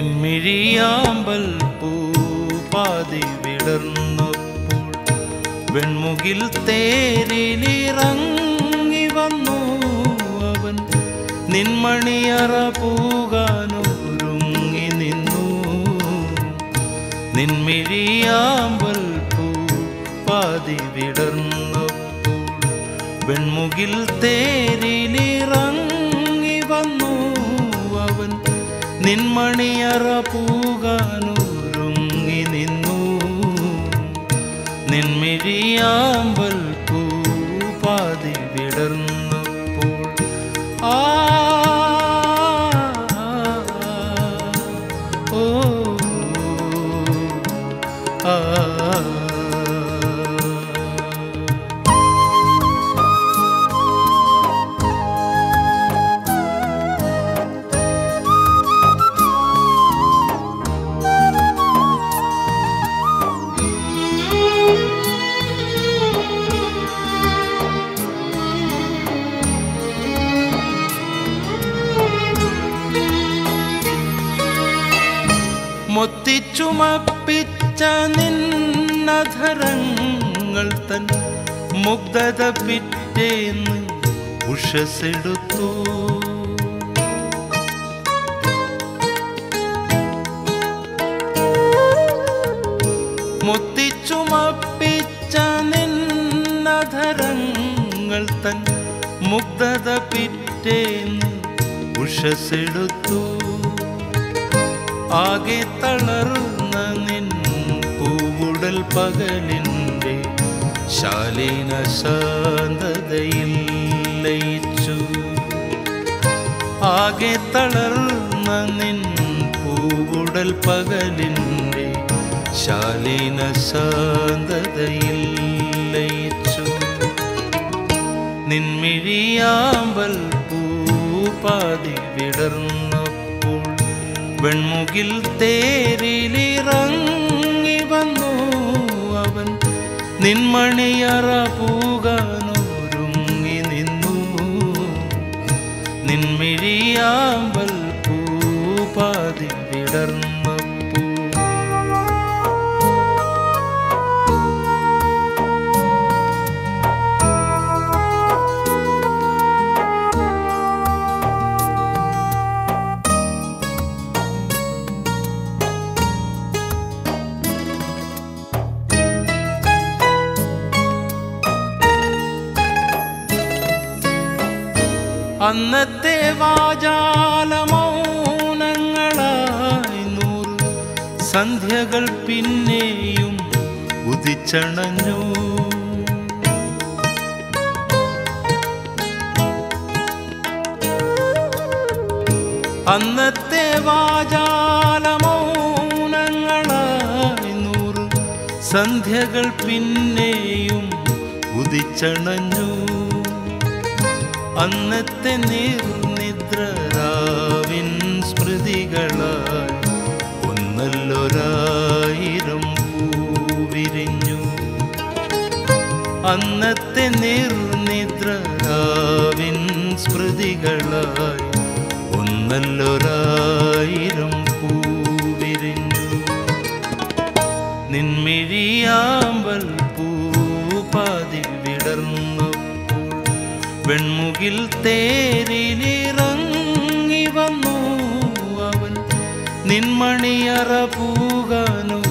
നിൻമിഴിയാമ്പൽ പൂപാതി വിടർന്നപ്പോൾ വെൺമുകിൽ തേരിലിറങ്ങി വന്നു അവൻ. നിന്മണിയറ പൂകാനൊരുങ്ങി നിന്നു. നിന്മിഴിയാമ്പൽ പൂപാതി വിടർന്നപ്പോൾ വെൺമുകിൽ തേരിലിറങ്ങി നിൻമണിയറ പൂകാനൂരുങ്ങി നിന്നു. നിൻമിഴിയാമ്പൽ മുത്തിച്ചുമപ്പിച്ച നിന്നധരങ്ങൾ തൻ മുഗ്ധത പിറ്റേന്ന് ഉഷസെടുത്തു. മുത്തിച്ചുമപ്പിച്ച നിന്നധരങ്ങൾ തൻ മുഗ്ധത പിറ്റേന്ന് ഉഷസെടുത്തു. ആകെ തളർന്ന നിൻ പൂവുടൽ പകലിന്റെ ശാലീന ശാന്തതയിൽ ലയിച്ചു ആകെ തളർന്ന നിൻ പൂവുടൽ പകലിന്റെ ശാലീന ശാന്തതയിൽ ലയിച്ചു നിൻമിഴിയാമ്പൽ പൂപാതി വിടർന്നപ്പോൾ വെൺമുകിൽ തേരിലിറങ്ങി വന്നു അവൻ. നിൻമണിയറ പൂകാനൊരുങ്ങി നിന്നു. നിൻമിഴിയാമ്പൽ അന്നത്തെ വാചാലമൗനങ്ങളായി നൂറ് സന്ധ്യകൾ പിന്നെയും ഉദിച്ചണഞ്ഞു. അന്നത്തെ വാചാലമൗനങ്ങളായി നൂറ് സന്ധ്യകൾ പിന്നെയും ഉദിച്ചണഞ്ഞു. അന്നത്തെ നിർനിദ്രാവിൻ സ്മൃതികളാൽ ഒന്നല്ലൊരായിരം പൂവിരിഞ്ഞു. അന്നത്തെ നിർനിദ്രാവിൻ സ്മൃതികളാൽ ഒന്നല്ലൊരായിരം പൂവിരിഞ്ഞു. നിൻമിഴിയാമ്പൽ വെൺമുകിൽ തേരിലിറങ്ങി വന്നു അവൻ. നിൻമണിയറ പൂകാനൊരുങ്ങി